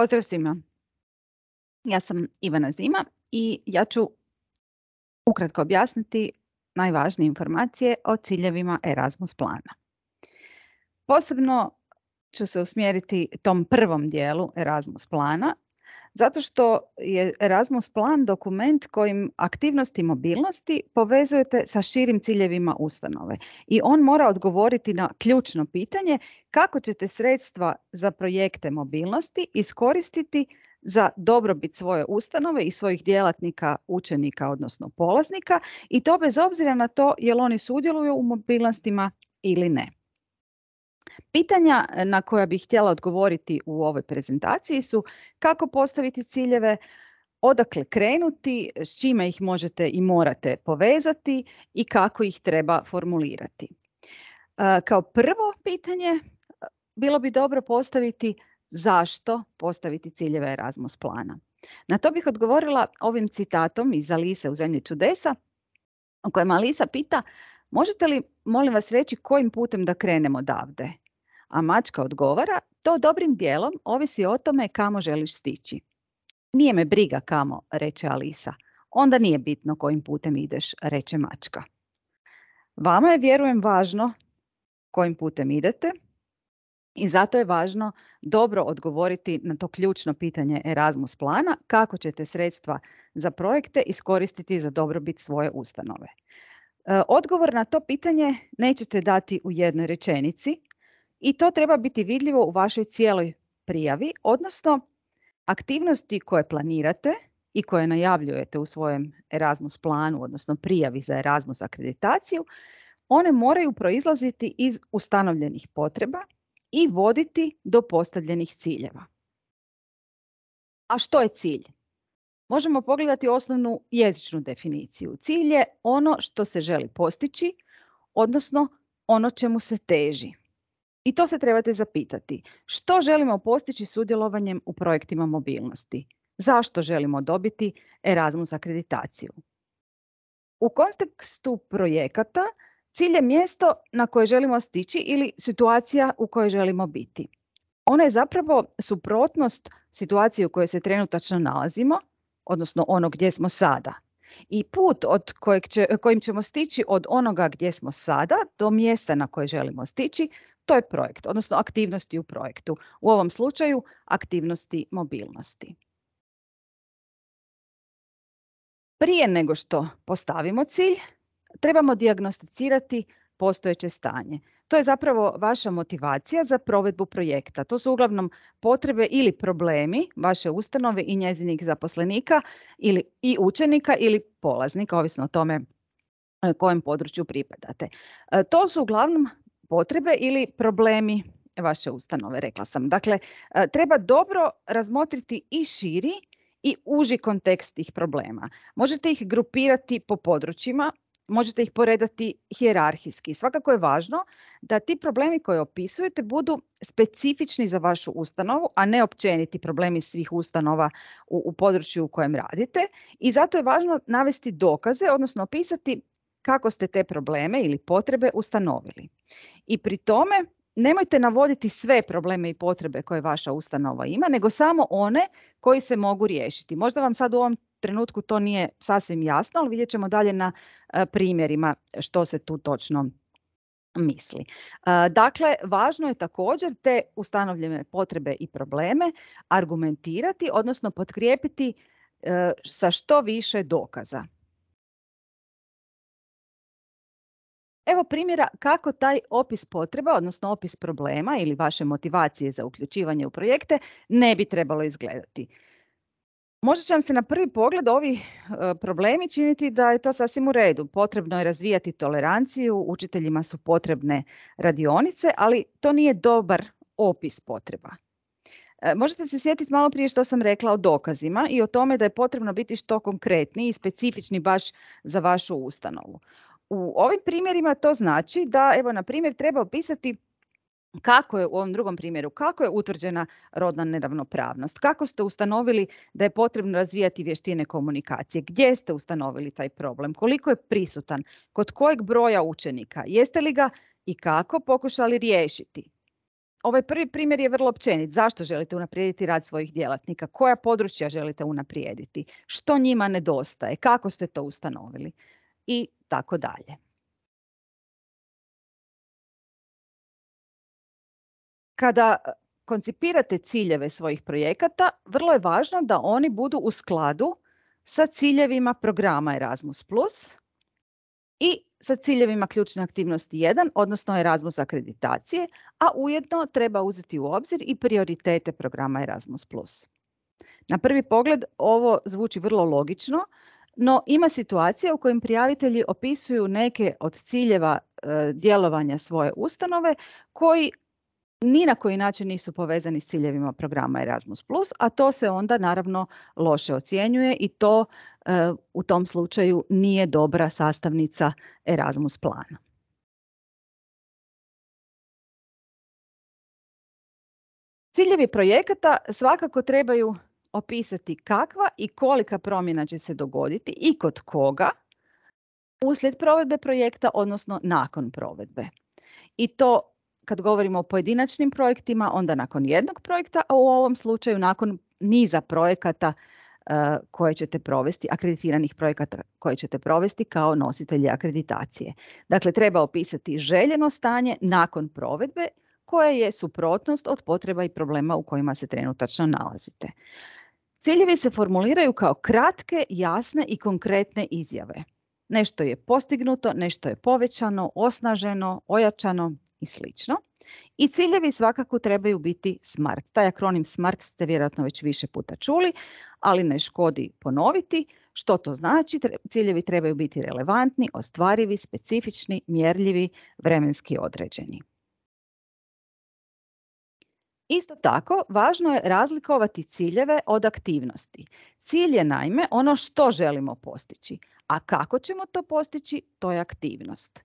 Pozdrav svima. Ja sam Ivana Zima i ja ću ukratko objasniti najvažnije informacije o ciljevima Erasmus plana. Posebno ću se usmjeriti tom prvom dijelu Erasmus plana, zato što je Erasmus plan dokument kojim aktivnosti mobilnosti povezujete sa širim ciljevima ustanove i on mora odgovoriti na ključno pitanje kako ćete sredstva za projekte mobilnosti iskoristiti za dobrobit svoje ustanove i svojih djelatnika, učenika odnosno polaznika i to bez obzira na to jel oni sudjeluju u mobilnostima ili ne. Pitanja e, na koja bih htjela odgovoriti u ovoj prezentaciji su kako postaviti ciljeve, odakle krenuti, s čime ih možete i morate povezati i kako ih treba formulirati. E, kao prvo pitanje e, bilo bi dobro postaviti zašto postaviti ciljeve Erasmus plana. Na to bih odgovorila ovim citatom iz Alise u Zemlji čudesa, u kojem Alisa pita možete li, molim vas, reći kojim putem da krenemo odavde? A mačka odgovara, to dobrim dijelom ovisi o tome kamo želiš stići. Nije me briga kamo, reče Alisa. Onda nije bitno kojim putem ideš, reče mačka. Vama je, vjerujem, važno kojim putem idete i zato je važno dobro odgovoriti na to ključno pitanje Erasmus plana, kako ćete sredstva za projekte iskoristiti za dobrobit svoje ustanove. E, odgovor na to pitanje nećete dati u jednoj rečenici i to treba biti vidljivo u vašoj cijeloj prijavi, odnosno aktivnosti koje planirate i koje najavljujete u svojem Erasmus planu, odnosno prijavi za Erasmus akreditaciju, one moraju proizlaziti iz ustanovljenih potreba i voditi do postavljenih ciljeva. A što je cilj? Možemo pogledati osnovnu jezičnu definiciju. Cilj je ono što se želi postići, odnosno ono čemu se teži. I to se trebate zapitati. Što želimo postići sudjelovanjem u projektima mobilnosti? Zašto želimo dobiti Erasmus akreditaciju? U kontekstu projekata cilj je mjesto na koje želimo stići ili situacija u kojoj želimo biti. Ono je zapravo suprotnost situacije u kojoj se trenutačno nalazimo, odnosno ono gdje smo sada. I put od kojeg će, kojim ćemo stići od onoga gdje smo sada do mjesta na koje želimo stići to je projekt, odnosno aktivnosti u projektu. U ovom slučaju aktivnosti mobilnosti. Prije nego što postavimo cilj, trebamo dijagnosticirati postojeće stanje. To je zapravo vaša motivacija za provedbu projekta. To su uglavnom potrebe ili problemi vaše ustanove i njezinih zaposlenika ili i učenika ili polaznika, ovisno o tome e, kojem području pripadate. E, to su uglavnom potrebe ili problemi vaše ustanove, rekla sam. Dakle, e, treba dobro razmotriti i širi i uži kontekst tih problema. Možete ih grupirati po područjima, možete ih poredati hijerarhijski. Svakako je važno da ti problemi koje opisujete budu specifični za vašu ustanovu, a ne općeniti problemi svih ustanova u, u području u kojem radite. I zato je važno navesti dokaze, odnosno opisati kako ste te probleme ili potrebe ustanovili. I pri tome nemojte navoditi sve probleme i potrebe koje vaša ustanova ima, nego samo one koji se mogu riješiti. Možda vam sad u ovom trenutku to nije sasvim jasno, ali vidjet ćemo dalje na e, primjerima što se tu točno misli. E, dakle, važno je također te ustanovljene potrebe i probleme argumentirati, odnosno potkrijepiti e, sa što više dokaza. Evo primjera kako taj opis potreba, odnosno opis problema ili vaše motivacije za uključivanje u projekte ne bi trebalo izgledati. Možda će vam se na prvi pogled ovi e, problemi činiti da je to sasvim u redu. Potrebno je razvijati toleranciju, učiteljima su potrebne radionice, ali to nije dobar opis potreba. E, možete se sjetiti malo prije što sam rekla o dokazima i o tome da je potrebno biti što konkretniji i specifični baš za vašu ustanovu. U ovim primjerima to znači da, evo, na primjer, treba opisati kako je u ovom drugom primjeru, kako je utvrđena rodna neravnopravnost, kako ste ustanovili da je potrebno razvijati vještine komunikacije, gdje ste ustanovili taj problem, koliko je prisutan, kod kojeg broja učenika, jeste li ga i kako pokušali riješiti. ovaj prvi primjer je vrlo općenit. Zašto želite unaprijediti rad svojih djelatnika? Koja područja želite unaprijediti? Što njima nedostaje? Kako ste to ustanovili? I tako dalje. Kada koncipirate ciljeve svojih projekata, vrlo je važno da oni budu u skladu sa ciljevima programa Erasmus+, i sa ciljevima ključne aktivnosti 1, odnosno Erasmus akreditacije, a ujedno treba uzeti u obzir i prioritete programa Erasmus+. Na prvi pogled ovo zvuči vrlo logično, no ima situacija u kojim prijavitelji opisuju neke od ciljeva e, djelovanja svoje ustanove koji ni na koji način nisu povezani s ciljevima programa Erasmus+, a to se onda naravno loše ocjenjuje i to e, u tom slučaju nije dobra sastavnica Erasmus plana. Ciljevi projekata svakako trebaju opisati kakva i kolika promjena će se dogoditi i kod koga uslijed provedbe projekta, odnosno nakon provedbe. I to kad govorimo o pojedinačnim projektima, onda nakon jednog projekta, a u ovom slučaju nakon niza projekata e, koje ćete provesti, akreditiranih projekata koje ćete provesti kao nositelji akreditacije. Dakle, treba opisati željeno stanje nakon provedbe koje je suprotnost od potreba i problema u kojima se trenutačno nalazite. Ciljevi se formuliraju kao kratke, jasne i konkretne izjave. Nešto je postignuto, nešto je povećano, osnaženo, ojačano i slično. I ciljevi svakako trebaju biti SMART. Taj akronim SMART ste vjerojatno već više puta čuli, ali ne škodi ponoviti. Što to znači? Ciljevi trebaju biti relevantni, ostvarivi, specifični, mjerljivi, vremenski određeni. Isto tako, važno je razlikovati ciljeve od aktivnosti. Cilj je naime ono što želimo postići, a kako ćemo to postići, to je aktivnost.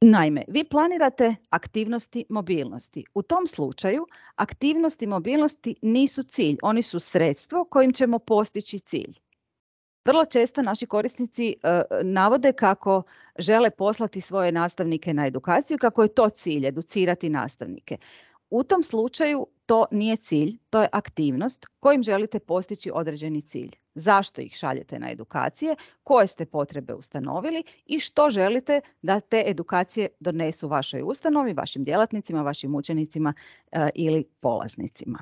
Naime, vi planirate aktivnosti mobilnosti. U tom slučaju aktivnosti mobilnosti nisu cilj, oni su sredstvo kojim ćemo postići cilj. Vrlo često naši korisnici e, navode kako žele poslati svoje nastavnike na edukaciju, kako je to cilj, educirati nastavnike. U tom slučaju to nije cilj, to je aktivnost kojim želite postići određeni cilj. Zašto ih šaljete na edukacije, koje ste potrebe ustanovili i što želite da te edukacije donesu vašoj ustanovi, vašim djelatnicima, vašim učenicima e, ili polaznicima.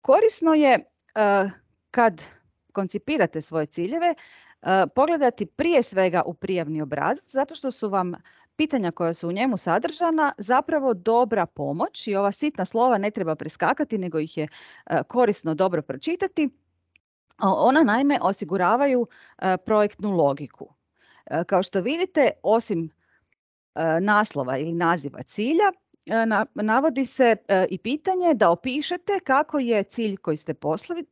Korisno je e, kad koncipirate svoje ciljeve e, pogledati prije svega u prijavni obrazac zato što su vam pitanja koja su u njemu sadržana zapravo dobra pomoć i ova sitna slova ne treba preskakati nego ih je e, korisno dobro pročitati. Ona naime osiguravaju e, projektnu logiku. E, kao što vidite, osim naslova ili naziva cilja, navodi se e, i pitanje da opišete kako je cilj koji ste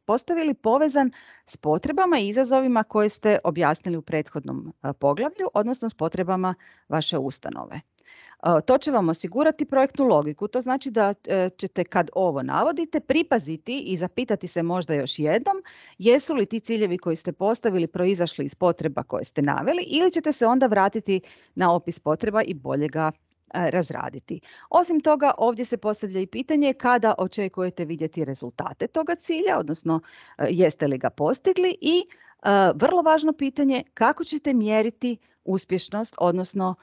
postavili povezan s potrebama i izazovima koje ste objasnili u prethodnom e, poglavlju, odnosno s potrebama vaše ustanove. To će vam osigurati projektnu logiku. To znači da ćete kad ovo navodite pripaziti i zapitati se možda još jednom jesu li ti ciljevi koji ste postavili proizašli iz potreba koje ste naveli ili ćete se onda vratiti na opis potreba i bolje ga razraditi. Osim toga, ovdje se postavlja i pitanje kada očekujete vidjeti rezultate toga cilja, odnosno jeste li ga postigli i vrlo važno pitanje kako ćete mjeriti uspješnost, odnosno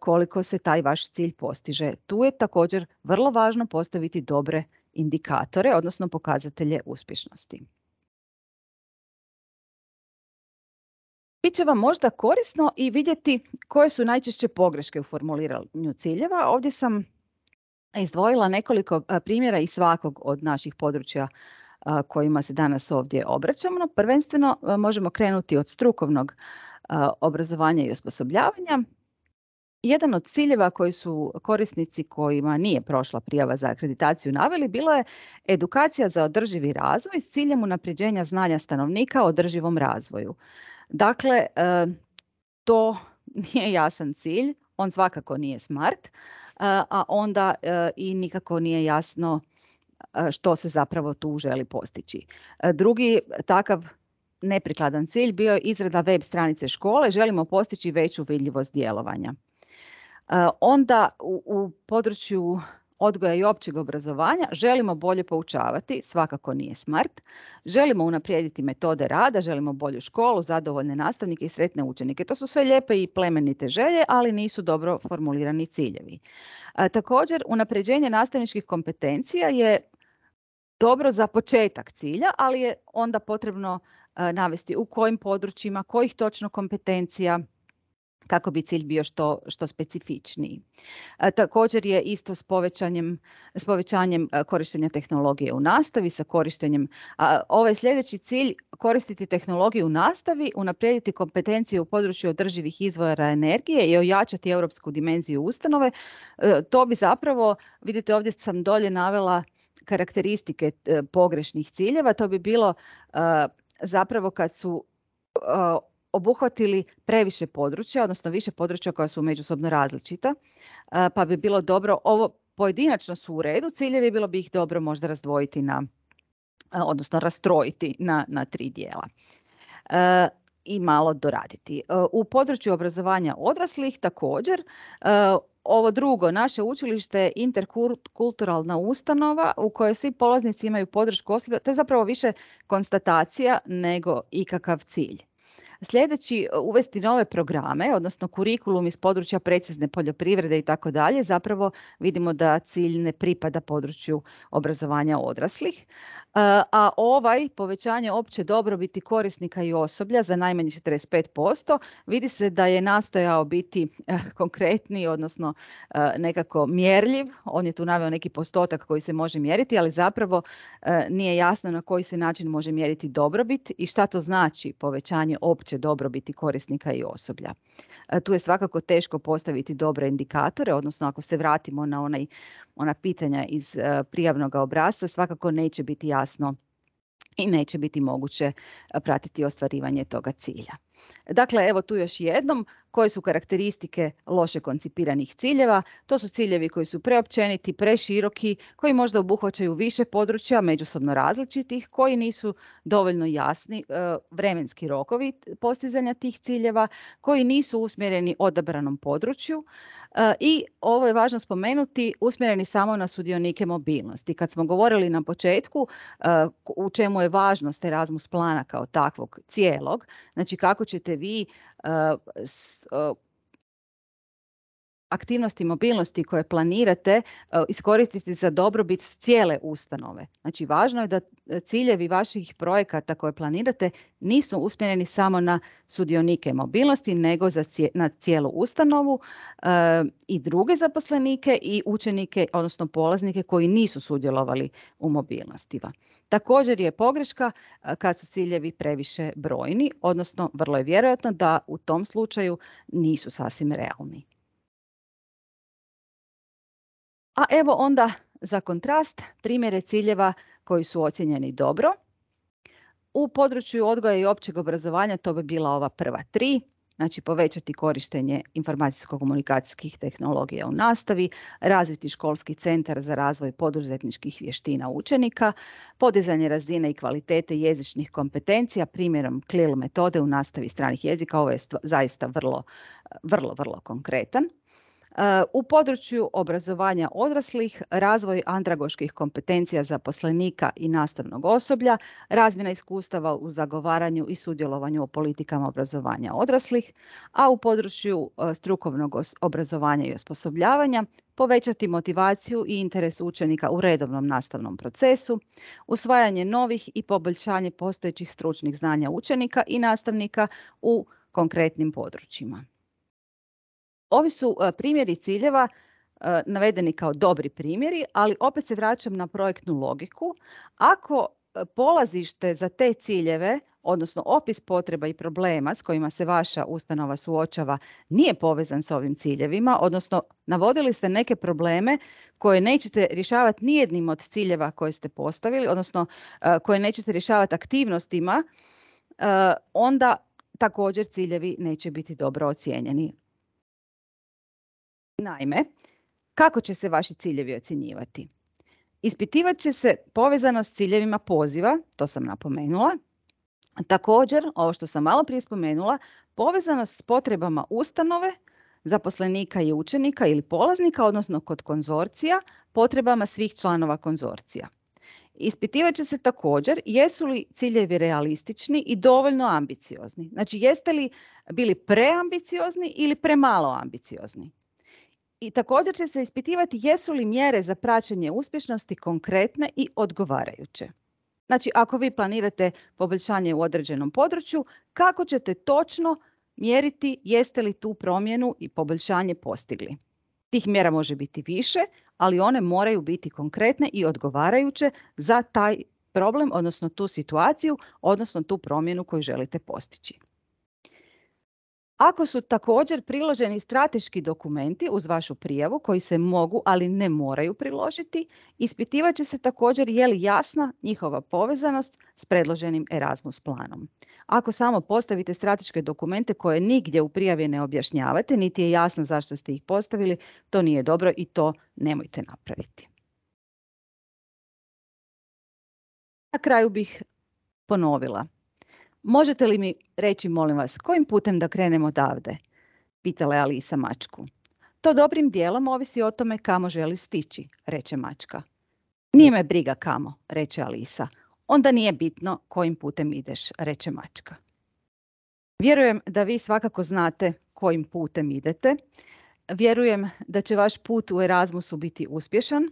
koliko se taj vaš cilj postiže. Tu je također vrlo važno postaviti dobre indikatore, odnosno pokazatelje uspješnosti. Biće vam možda korisno i vidjeti koje su najčešće pogreške u formuliranju ciljeva. Ovdje sam izdvojila nekoliko primjera iz svakog od naših područja kojima se danas ovdje obraćamo. Prvenstveno možemo krenuti od strukovnog obrazovanja i osposobljavanja. Jedan od ciljeva koji su korisnici kojima nije prošla prijava za akreditaciju naveli bilo je edukacija za održivi razvoj s ciljem unapređenja znanja stanovnika o održivom razvoju. Dakle, e, to nije jasan cilj, on svakako nije smart, e, a onda e, i nikako nije jasno što se zapravo tu želi postići. Drugi takav neprikladan cilj bio je izrada web stranice škole, želimo postići veću vidljivost djelovanja. Onda u, u području odgoja i općeg obrazovanja želimo bolje poučavati, svakako nije smart. Želimo unaprijediti metode rada, želimo bolju školu, zadovoljne nastavnike i sretne učenike. To su sve lijepe i plemenite želje, ali nisu dobro formulirani ciljevi. također, unapređenje nastavničkih kompetencija je dobro za početak cilja, ali je onda potrebno navesti u kojim područjima, kojih točno kompetencija, kako bi cilj bio što, što specifičniji. također je isto s, povećanjem, s povećanjem korištenja tehnologije u nastavi, sa korištenjem, a, ovaj sljedeći cilj koristiti tehnologiju u nastavi, unaprijediti kompetencije u području održivih izvora energije i ojačati europsku dimenziju ustanove. E, to bi zapravo, vidite ovdje sam dolje navela karakteristike e, pogrešnih ciljeva, to bi bilo zapravo kad su obuhvatili previše područja, odnosno više područja koja su međusobno različita, pa bi bilo dobro, ovo pojedinačno su u redu, ciljevi bilo bi ih dobro možda razdvojiti na, odnosno rastrojiti na, na tri dijela i malo doraditi. U području obrazovanja odraslih također ovo drugo, naše učilište je interkulturalna ustanova u kojoj svi polaznici imaju podršku osoblja. To je zapravo više konstatacija nego ikakav cilj. Sljedeći, e, uvesti nove programe, odnosno kurikulum iz područja precizne poljoprivrede i tako dalje, zapravo vidimo da cilj ne pripada području obrazovanja odraslih. A ovaj povećanje opće dobrobiti korisnika i osoblja za najmanje 45% vidi se da je nastojao biti eh, konkretni, odnosno nekako mjerljiv. On je tu naveo neki postotak koji se može mjeriti, ali zapravo nije jasno na koji se način može mjeriti dobrobit i šta to znači povećanje opće dobrobiti korisnika i osoblja. Tu je svakako teško postaviti dobre indikatore, odnosno ako se vratimo na onaj ona pitanja iz e, prijavnog obrasca svakako neće biti jasno i neće biti moguće e, pratiti ostvarivanje toga cilja. Dakle, evo tu još jednom, koje su karakteristike loše koncipiranih ciljeva? To su ciljevi koji su preopćeniti, preširoki, koji možda obuhvaćaju više područja, međusobno različitih, koji nisu dovoljno jasni, e, vremenski rokovi postizanja tih ciljeva, koji nisu usmjereni odabranom području e, i ovo je važno spomenuti, usmjereni samo na sudionike mobilnosti. Kad smo govorili na početku e, u čemu je važnost Erasmus plana kao takvog cijelog, znači kako hočete vi, eh, s, eh, aktivnosti mobilnosti koje planirate iskoristiti za dobrobit cijele ustanove. Znači važno je da e, ciljevi vaših projekata koje planirate nisu usmjereni samo na sudionike mobilnosti nego za na cijelu ustanovu i druge zaposlenike i učenike odnosno polaznike koji nisu sudjelovali u mobilnostima. Također je pogreška kad su ciljevi previše brojni, odnosno vrlo je vjerojatno da u tom slučaju nisu sasvim realni. A evo onda za kontrast primjere ciljeva koji su ocjenjeni dobro. U području odgoja i općeg obrazovanja to bi bila ova prva tri, znači povećati korištenje informacijsko-komunikacijskih tehnologija u nastavi, razviti školski centar za razvoj poduzetničkih vještina učenika, podizanje razine i kvalitete jezičnih kompetencija primjerom CLIL metode u nastavi stranih jezika. Ovo je zaista vrlo, vrlo, vrlo konkretan. U području obrazovanja odraslih, razvoj andragoških kompetencija zaposlenika i nastavnog osoblja, razmjena iskustava u zagovaranju i sudjelovanju u politikama obrazovanja odraslih, a u području e, strukovnog obrazovanja i osposobljavanja povećati motivaciju i interes učenika u redovnom nastavnom procesu, usvajanje novih i poboljšanje postojećih stručnih znanja učenika i nastavnika u konkretnim područjima. Ovi su e, primjeri ciljeva e, navedeni kao dobri primjeri, ali opet se vraćam na projektnu logiku. Ako e, polazište za te ciljeve, odnosno opis potreba i problema s kojima se vaša ustanova suočava nije povezan s ovim ciljevima, odnosno navodili ste neke probleme koje nećete rješavati nijednim od ciljeva koje ste postavili, odnosno koje nećete rješavati aktivnostima, onda također ciljevi neće biti dobro ocijenjeni. Naime, kako će se vaši ciljevi ocjenjivati? Ispitivat će se povezanost s ciljevima poziva, to sam napomenula. Također, ovo što sam malo prije spomenula, povezanost s potrebama ustanove zaposlenika i učenika ili polaznika, odnosno kod konzorcija, potrebama svih članova konzorcija. Ispitivat će se također jesu li ciljevi realistični i dovoljno ambiciozni. Znači jeste li bili preambiciozni ili premalo ambiciozni. I također će se ispitivati jesu li mjere za praćenje uspješnosti konkretne i odgovarajuće. Znači ako vi planirate poboljšanje u određenom području, kako ćete točno mjeriti jeste li tu promjenu i poboljšanje postigli. Tih mjera može biti više, ali one moraju biti konkretne i odgovarajuće za taj problem, odnosno tu situaciju, odnosno tu promjenu koju želite postići. Ako su također priloženi strateški dokumenti uz vašu prijavu koji se mogu, ali ne moraju priložiti, ispitivat će se također je li jasna njihova povezanost s predloženim Erasmus planom. Ako samo postavite strateške dokumente koje nigdje u prijavi ne objašnjavate, niti je jasno zašto ste ih postavili, to nije dobro i to nemojte napraviti. Na kraju bih ponovila. Možete li mi reći, molim vas, kojim putem da krenemo odavde? Pitala je Alisa mačku. To dobrim dijelom ovisi o tome kamo želi stići, reče mačka. Nije me briga kamo, reče Alisa. Onda nije bitno kojim putem ideš, reče mačka. Vjerujem da vi svakako znate kojim putem idete. Vjerujem da će vaš put u Erasmusu biti uspješan.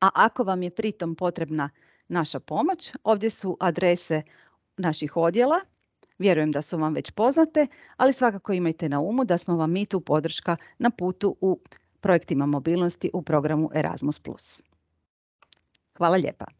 A ako vam je pritom potrebna naša pomoć, ovdje su adrese naših odjela. Vjerujem da su vam već poznate, ali svakako imajte na umu da smo vam mi tu podrška na putu u projektima mobilnosti u programu Erasmus+. Hvala lijepa.